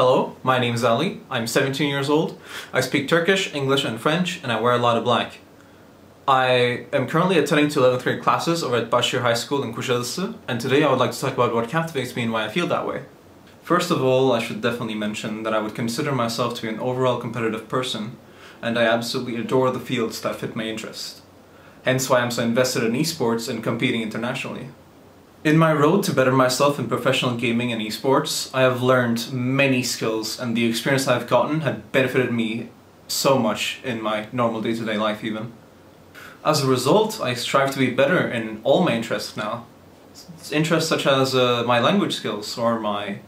Hello, my name is Ali. I'm 17 years old. I speak Turkish, English and French and I wear a lot of black. I am currently attending to 11th grade classes over at Bashir High School in Kuşadası and today I would like to talk about what captivates me and why I feel that way. First of all, I should definitely mention that I would consider myself to be an overall competitive person and I absolutely adore the fields that fit my interest. Hence why I'm so invested in esports and competing internationally. In my road to better myself in professional gaming and esports, I have learned many skills and the experience I've gotten had benefited me so much in my normal day-to-day -day life even. As a result, I strive to be better in all my interests now. Interests such as uh, my language skills or my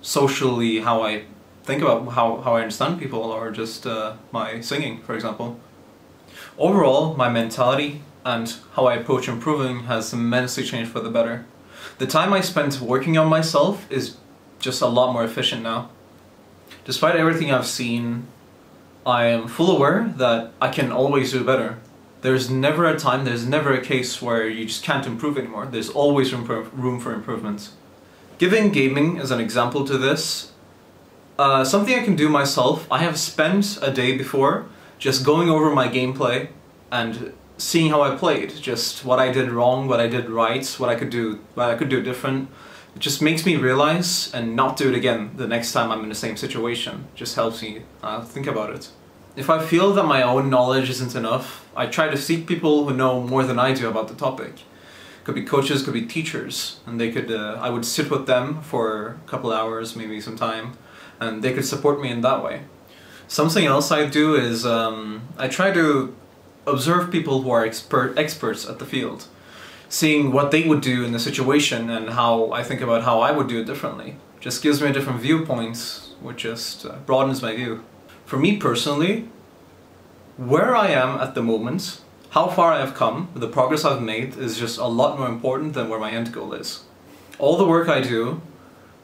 socially how I think about how, how I understand people or just uh, my singing, for example. Overall, my mentality and how I approach improving has immensely changed for the better. The time I spent working on myself is just a lot more efficient now. Despite everything I've seen, I am full aware that I can always do better. There's never a time, there's never a case where you just can't improve anymore. There's always room for, room for improvement. Giving gaming as an example to this, uh, something I can do myself, I have spent a day before just going over my gameplay and seeing how I played, just what I did wrong, what I did right, what I could do, what I could do different. It just makes me realize and not do it again the next time I'm in the same situation. It just helps me uh, think about it. If I feel that my own knowledge isn't enough, I try to seek people who know more than I do about the topic. Could be coaches, could be teachers, and they could. Uh, I would sit with them for a couple hours, maybe some time, and they could support me in that way. Something else I do is um, I try to observe people who are expert experts at the field, seeing what they would do in the situation and how I think about how I would do it differently. Just gives me a different viewpoint, which just uh, broadens my view. For me personally, where I am at the moment, how far I have come, the progress I've made is just a lot more important than where my end goal is. All the work I do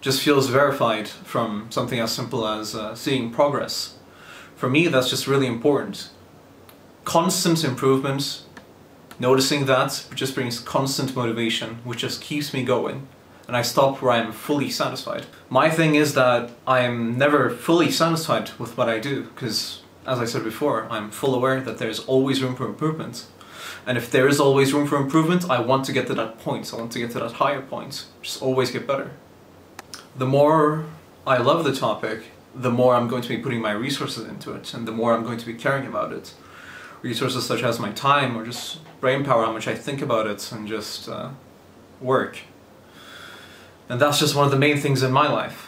just feels verified from something as simple as uh, seeing progress. For me, that's just really important constant improvement, noticing that just brings constant motivation, which just keeps me going. And I stop where I'm fully satisfied. My thing is that I'm never fully satisfied with what I do, because as I said before, I'm full aware that there's always room for improvement. And if there is always room for improvement, I want to get to that point. I want to get to that higher point. Just always get better. The more I love the topic, the more I'm going to be putting my resources into it, and the more I'm going to be caring about it resources such as my time or just brain power, how much I think about it and just uh, work. And that's just one of the main things in my life.